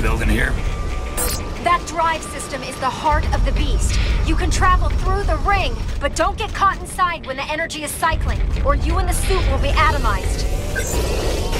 building here? That drive system is the heart of the beast. You can travel through the ring, but don't get caught inside when the energy is cycling, or you and the suit will be atomized.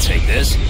Take this.